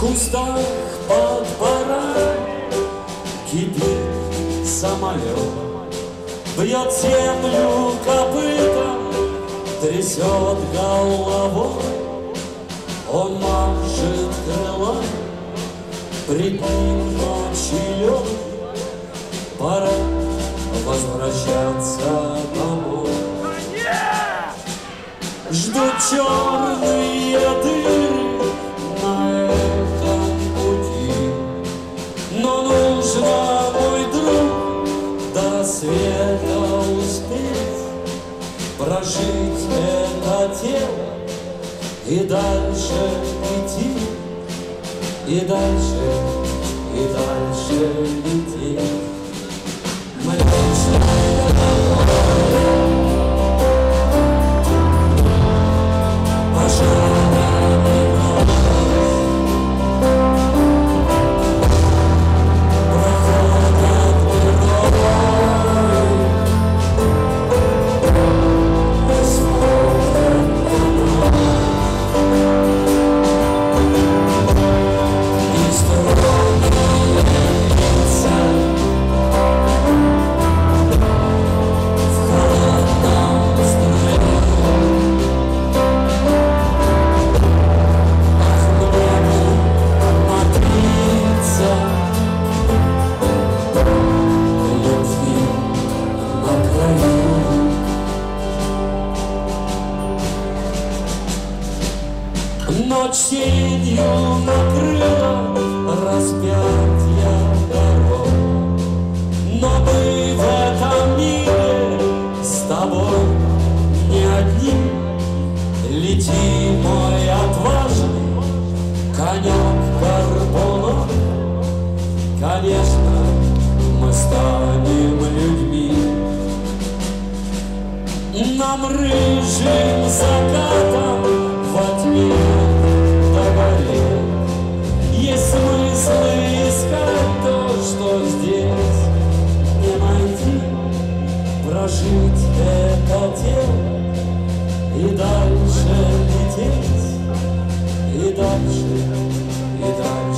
кустах под барой Кипит самолет Бьет землю копытом Трясет головой. Он машет крылом Пред ним ночи лед Пора возвращаться домой. Ждут черные Прожить это тело и дальше идти И дальше, и дальше лететь Ночь сенью накрыла распятия дорог Но мы в этом мире с тобой не одни. Лети, мой отважный конек Карбонов Конечно, мы станем людьми. Нам рыжим закатом во тьме Есть смысл искать то, что здесь. Не найти Прожить это дело. И дальше лететь. И дальше, и дальше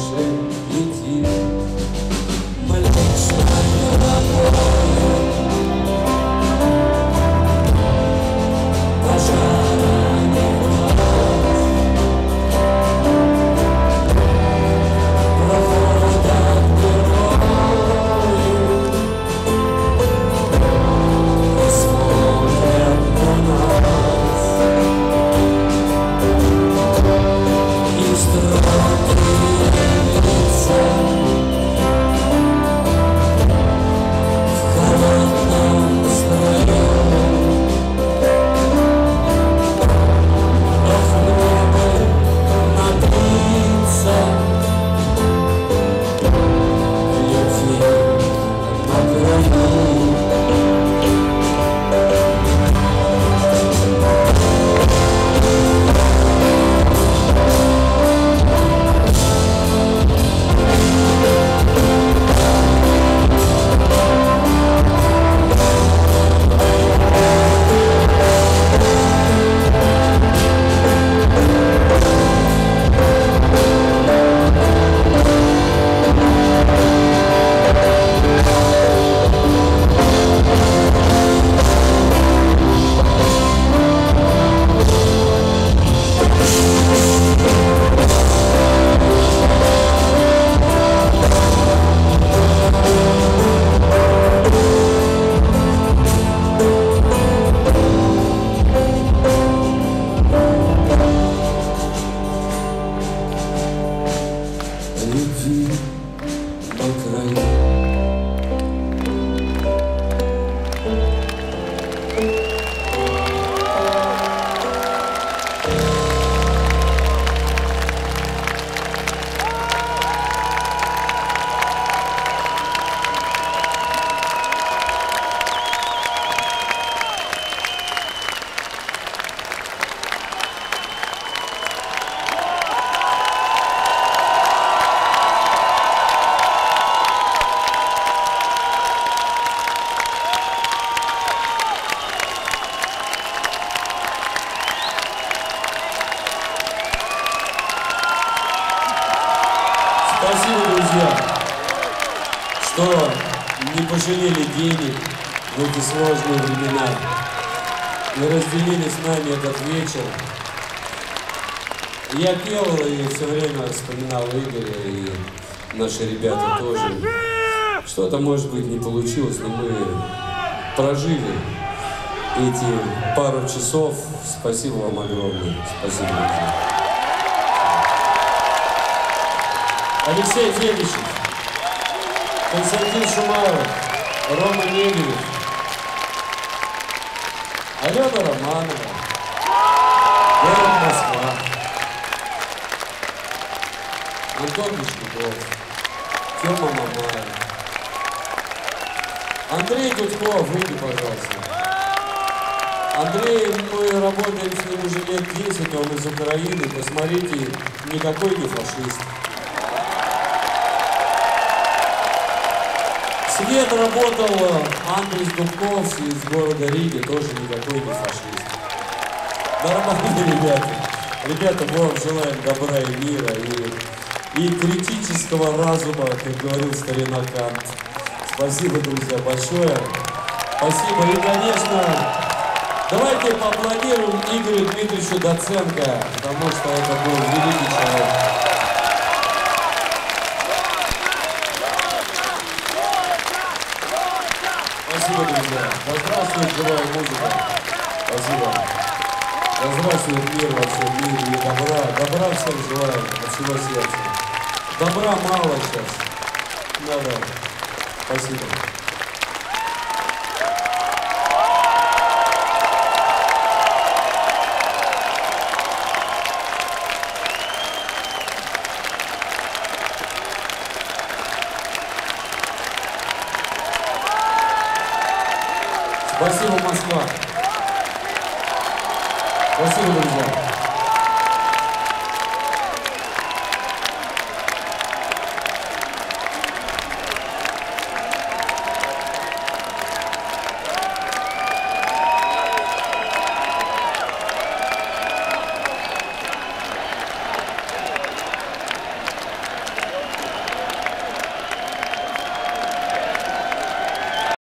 Спасибо, друзья, что не пожалели денег в эти сложные времена и разделили с нами этот вечер. Я пел и все время вспоминал Игоря, и наши ребята тоже. Что-то, может быть, не получилось, но мы прожили эти пару часов. Спасибо вам огромное. Спасибо. Друзья. Алексей Федичев, Константин Шумаев, Рома Негрев, Алена Романова, город Москва, Антон Мишников, Тёма Мамаев, Андрей Гудков, выйди, пожалуйста. Андрей, мы работаем с ним уже лет 10, он из Украины. Посмотрите, никакой не фашист. Свет работал Андрей Дубков из города Риги, тоже никакой не фашист. Нормальные ребята. Ребята, мы вам желаем добра и мира и, и критического разума, как говорил старина Кант. Спасибо, друзья, большое. Спасибо. И, конечно, давайте поаплодируем Игорю Дмитриевичу Доценко, потому что это был великий человек. Друзья. Да здравствует живая музыка. Спасибо. Да здравствует мир во всем мире и добра. Добра всем желаем от всего сердца. Добра мало сейчас. Да-да. Спасибо. Спасибо, Москва. Спасибо, друзья.